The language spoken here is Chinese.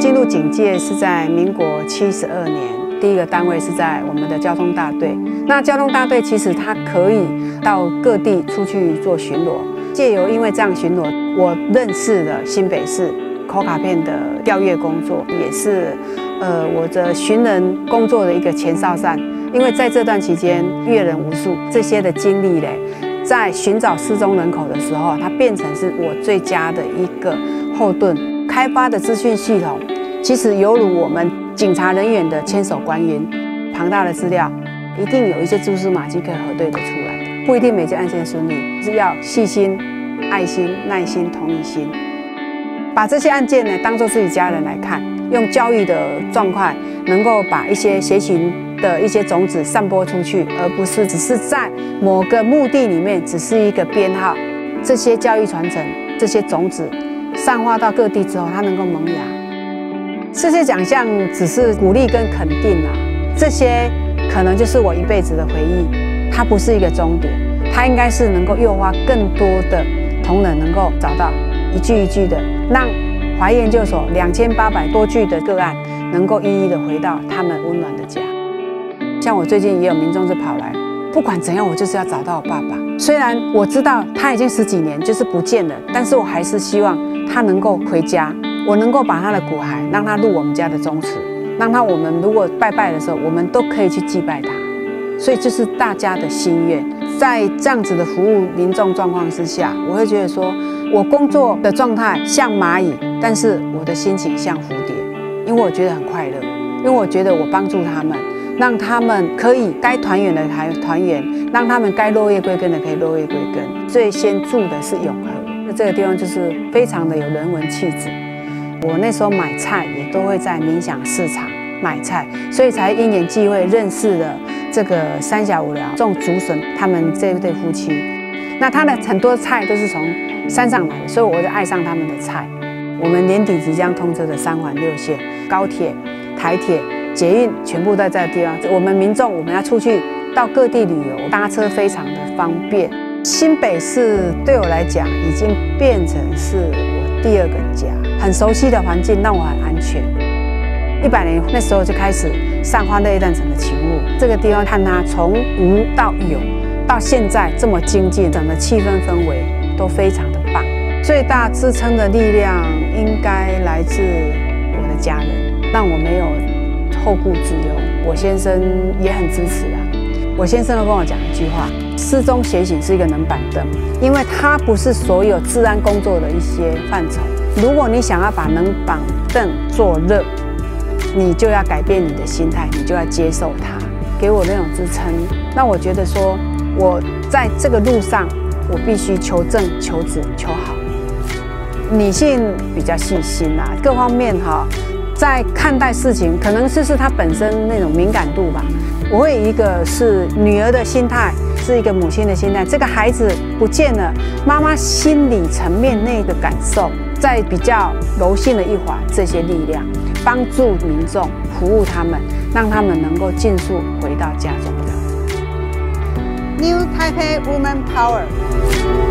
进入警界是在民国七十二年，第一个单位是在我们的交通大队。那交通大队其实它可以到各地出去做巡逻，借由因为这样巡逻，我认识了新北市口卡片的调阅工作，也是呃我的寻人工作的一个前哨站。因为在这段期间阅人无数，这些的经历嘞，在寻找失踪人口的时候，它变成是我最佳的一个后盾。开发的资讯系统，其实犹如我们警察人员的千手观音，庞大的资料，一定有一些蛛丝马迹可以核对得出来。不一定每件案件顺利，是要细心、爱心、耐心、同理心，把这些案件呢当做自己家人来看，用教育的状况，能够把一些邪行的一些种子散播出去，而不是只是在某个目的里面只是一个编号。这些教育传承，这些种子。散发到各地之后，它能够萌芽。这些奖项只是鼓励跟肯定啊，这些可能就是我一辈子的回忆。它不是一个终点，它应该是能够诱发更多的同仁能够找到一句一句的，让华研究所两千八百多句的个案能够一一的回到他们温暖的家。像我最近也有民众就跑来，不管怎样，我就是要找到我爸爸。虽然我知道他已经十几年就是不见了，但是我还是希望。他能够回家，我能够把他的骨骸让他入我们家的宗祠，让他我们如果拜拜的时候，我们都可以去祭拜他。所以这是大家的心愿。在这样子的服务民众状况之下，我会觉得说，我工作的状态像蚂蚁，但是我的心情像蝴蝶，因为我觉得很快乐，因为我觉得我帮助他们，让他们可以该团圆的还团圆，让他们该落叶归根的可以落叶归根。最先住的是永和。那这个地方就是非常的有人文气质。我那时候买菜也都会在冥想市场买菜，所以才因缘际会认识了这个三峡五寮种竹笋他们这对夫妻。那他的很多菜都是从山上来的，所以我就爱上他们的菜。我们年底即将通车的三环六线、高铁、台铁、捷运，全部都在这个地方。我们民众我们要出去到各地旅游，搭车非常的方便。新北市对我来讲已经变成是我第二个家，很熟悉的环境让我很安全。一百年那时候就开始散发乐一段城的情物，这个地方看它从无到有，到现在这么精进，整个气氛氛围都非常的棒。最大支撑的力量应该来自我的家人，让我没有后顾之忧。我先生也很支持啊，我先生都跟我讲一句话。失踪协醒是一个冷板凳，因为它不是所有治安工作的一些范畴。如果你想要把冷板凳做热，你就要改变你的心态，你就要接受它，给我那种支撑。那我觉得说，我在这个路上，我必须求正、求子、求好。女性比较细心啊，各方面哈，在看待事情，可能就是她本身那种敏感度吧。我会一个是女儿的心态。是一个母亲的心态，这个孩子不见了，妈妈心理层面那个感受，在比较柔性的一环，这些力量帮助民众服务他们，让他们能够尽速回到家中的。New Taipei Woman Power。